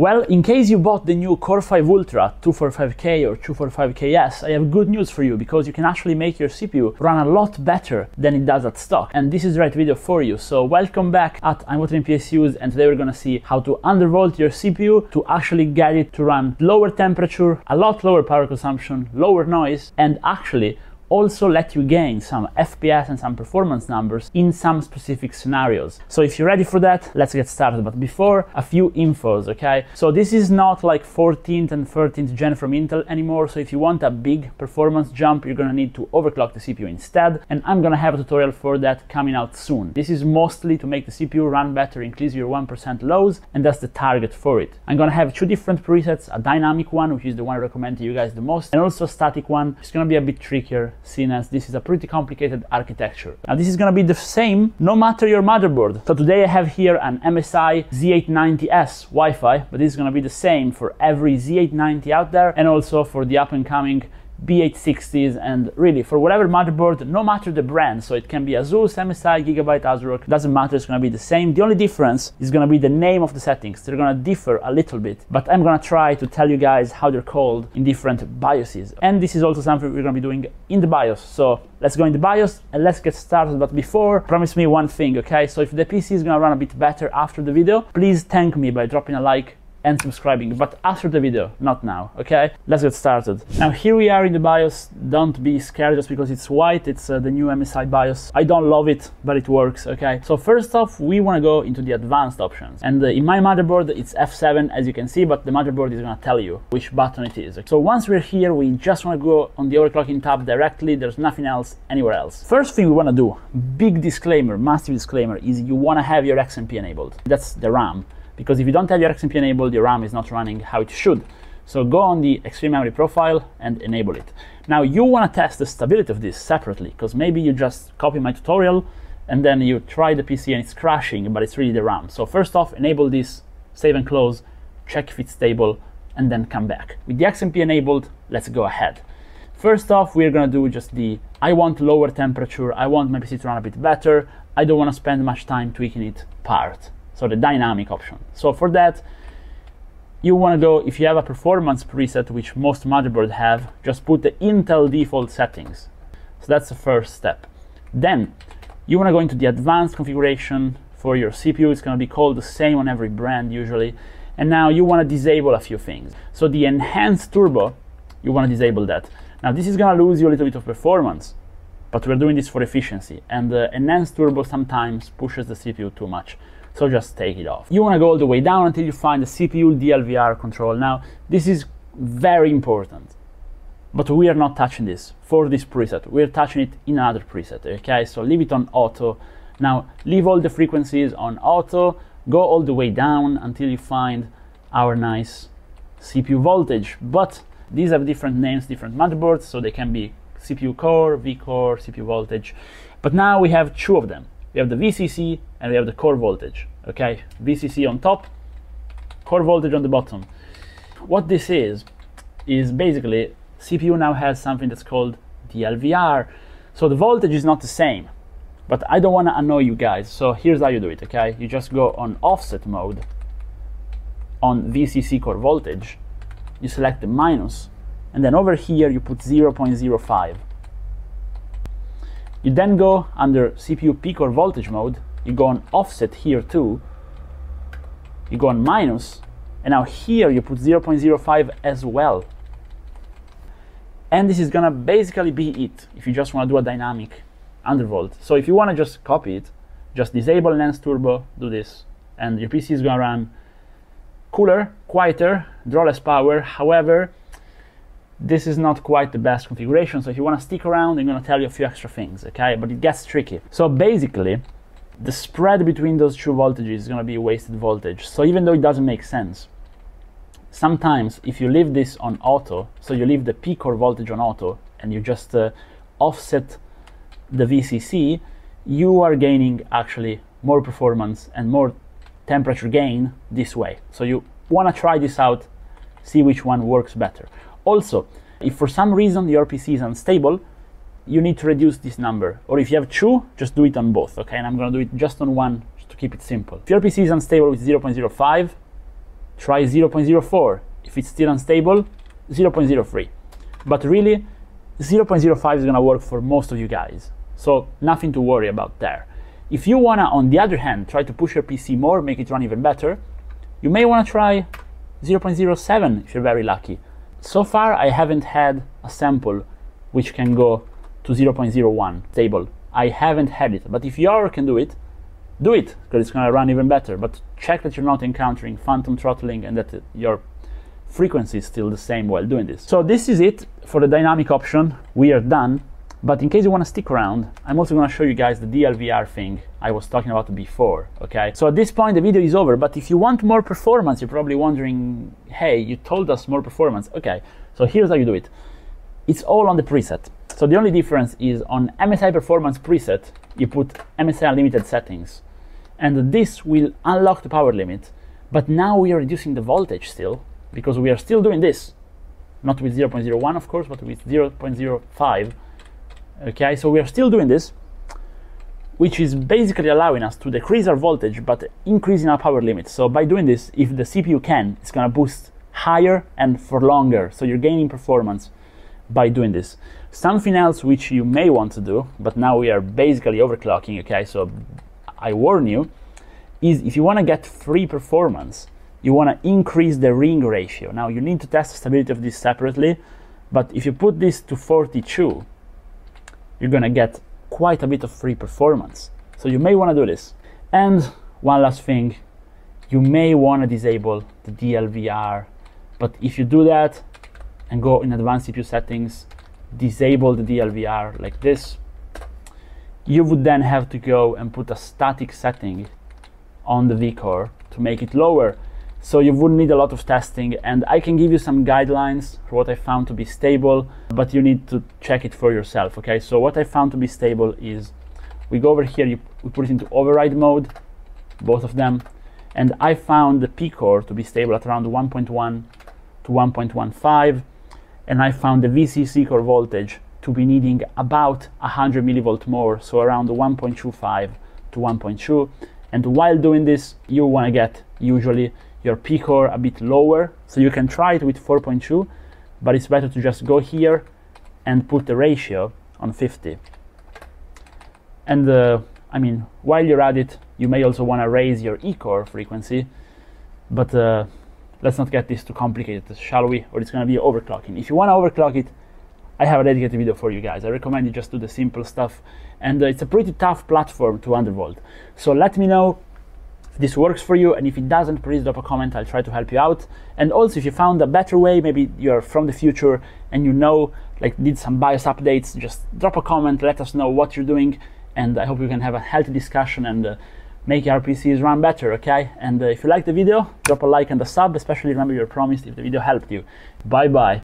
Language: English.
Well, in case you bought the new Core 5 Ultra 245K or 245KF, I have good news for you because you can actually make your CPU run a lot better than it does at stock. And this is the right video for you. So welcome back at I'm Watering PSUs and today we're gonna see how to undervolt your CPU to actually get it to run lower temperature, a lot lower power consumption, lower noise, and actually also let you gain some FPS and some performance numbers in some specific scenarios. So if you're ready for that, let's get started. But before, a few infos, okay? So this is not like 14th and 13th gen from Intel anymore. So if you want a big performance jump, you're gonna need to overclock the CPU instead. And I'm gonna have a tutorial for that coming out soon. This is mostly to make the CPU run better, increase your 1% lows, and that's the target for it. I'm gonna have two different presets, a dynamic one, which is the one I recommend to you guys the most, and also a static one. It's gonna be a bit trickier seen as this is a pretty complicated architecture. Now this is gonna be the same no matter your motherboard. So today I have here an MSI Z890S Wi-Fi, but this is gonna be the same for every Z890 out there and also for the up and coming B860s and really for whatever motherboard, no matter the brand. So it can be Asus, MSI, Gigabyte, ASRock, doesn't matter, it's gonna be the same. The only difference is gonna be the name of the settings. They're gonna differ a little bit, but I'm gonna try to tell you guys how they're called in different BIOSes. And this is also something we're gonna be doing in the BIOS. So let's go in the BIOS and let's get started. But before, promise me one thing, okay? So if the PC is gonna run a bit better after the video, please thank me by dropping a like and subscribing, but after the video, not now, okay? Let's get started. Now here we are in the BIOS, don't be scared just because it's white, it's uh, the new MSI BIOS. I don't love it, but it works, okay? So first off, we wanna go into the advanced options. And uh, in my motherboard, it's F7 as you can see, but the motherboard is gonna tell you which button it is. So once we're here, we just wanna go on the overclocking tab directly, there's nothing else anywhere else. First thing we wanna do, big disclaimer, massive disclaimer, is you wanna have your XMP enabled. That's the RAM because if you don't have your XMP enabled, your RAM is not running how it should. So go on the extreme memory profile and enable it. Now you want to test the stability of this separately, because maybe you just copy my tutorial and then you try the PC and it's crashing, but it's really the RAM. So first off, enable this, save and close, check if it's stable, and then come back. With the XMP enabled, let's go ahead. First off, we're gonna do just the, I want lower temperature, I want my PC to run a bit better, I don't wanna spend much time tweaking it part so the dynamic option. So for that, you want to go, if you have a performance preset, which most motherboards have, just put the Intel default settings. So that's the first step. Then you want to go into the advanced configuration for your CPU. It's going to be called the same on every brand usually. And now you want to disable a few things. So the enhanced turbo, you want to disable that. Now this is going to lose you a little bit of performance, but we're doing this for efficiency. And the enhanced turbo sometimes pushes the CPU too much so just take it off. You want to go all the way down until you find the CPU DLVR control. Now, this is very important, but we are not touching this for this preset. We're touching it in another preset, okay? So leave it on auto. Now, leave all the frequencies on auto, go all the way down until you find our nice CPU voltage. But these have different names, different motherboards, so they can be CPU core, vCore, CPU voltage. But now we have two of them we have the VCC and we have the core voltage. Okay, VCC on top, core voltage on the bottom. What this is, is basically CPU now has something that's called DLVR. So the voltage is not the same, but I don't want to annoy you guys. So here's how you do it, okay? You just go on offset mode on VCC core voltage, you select the minus, and then over here you put 0.05 you then go under CPU P-core voltage mode, you go on offset here too, you go on minus, and now here you put 0.05 as well. And this is gonna basically be it if you just wanna do a dynamic undervolt. So if you wanna just copy it, just disable enhanced turbo, do this, and your PC is gonna run cooler, quieter, draw less power. However, this is not quite the best configuration. So if you want to stick around, I'm going to tell you a few extra things, okay? But it gets tricky. So basically, the spread between those two voltages is going to be wasted voltage. So even though it doesn't make sense, sometimes if you leave this on auto, so you leave the P-core voltage on auto, and you just uh, offset the VCC, you are gaining actually more performance and more temperature gain this way. So you want to try this out, see which one works better. Also, if for some reason your PC is unstable, you need to reduce this number. Or if you have two, just do it on both, okay? And I'm gonna do it just on one to keep it simple. If your PC is unstable with 0.05, try 0.04. If it's still unstable, 0.03. But really, 0.05 is gonna work for most of you guys. So nothing to worry about there. If you wanna, on the other hand, try to push your PC more, make it run even better, you may wanna try 0.07 if you're very lucky. So far, I haven't had a sample which can go to 0.01 stable. I haven't had it, but if you can do it, do it because it's going to run even better. But check that you're not encountering phantom throttling and that your frequency is still the same while doing this. So this is it for the dynamic option. We are done. But in case you want to stick around, I'm also going to show you guys the DLVR thing I was talking about before, okay? So at this point, the video is over, but if you want more performance, you're probably wondering, hey, you told us more performance. Okay, so here's how you do it. It's all on the preset. So the only difference is on MSI Performance preset, you put MSI Unlimited settings, and this will unlock the power limit, but now we are reducing the voltage still, because we are still doing this. Not with 0.01, of course, but with 0.05 Okay, so we are still doing this, which is basically allowing us to decrease our voltage but increasing our power limit. So by doing this, if the CPU can, it's gonna boost higher and for longer. So you're gaining performance by doing this. Something else which you may want to do, but now we are basically overclocking, okay, so I warn you, is if you wanna get free performance, you wanna increase the ring ratio. Now you need to test the stability of this separately, but if you put this to 42, you're gonna get quite a bit of free performance. So you may wanna do this. And one last thing, you may wanna disable the DLVR, but if you do that and go in advanced CPU settings, disable the DLVR like this, you would then have to go and put a static setting on the vCore to make it lower so you wouldn't need a lot of testing and I can give you some guidelines for what I found to be stable, but you need to check it for yourself, okay? So what I found to be stable is we go over here, you, we put it into override mode, both of them, and I found the P-core to be stable at around 1.1 to 1.15, and I found the VCC core voltage to be needing about 100 millivolt more, so around 1.25 to 1.2. And while doing this, you want to get usually your P-core a bit lower. So you can try it with 4.2, but it's better to just go here and put the ratio on 50. And uh, I mean, while you're at it, you may also want to raise your E-core frequency, but uh, let's not get this too complicated, shall we? Or it's going to be overclocking. If you want to overclock it, I have a dedicated video for you guys. I recommend you just do the simple stuff. And uh, it's a pretty tough platform to undervolt. So let me know this works for you and if it doesn't please drop a comment. I'll try to help you out. And also if you found a better way maybe you're from the future and you know like did some BIOS updates just drop a comment let us know what you're doing and i hope we can have a healthy discussion and uh, make your pcs run better okay? And uh, if you like the video drop a like and a sub especially remember you're promised if the video helped you. Bye bye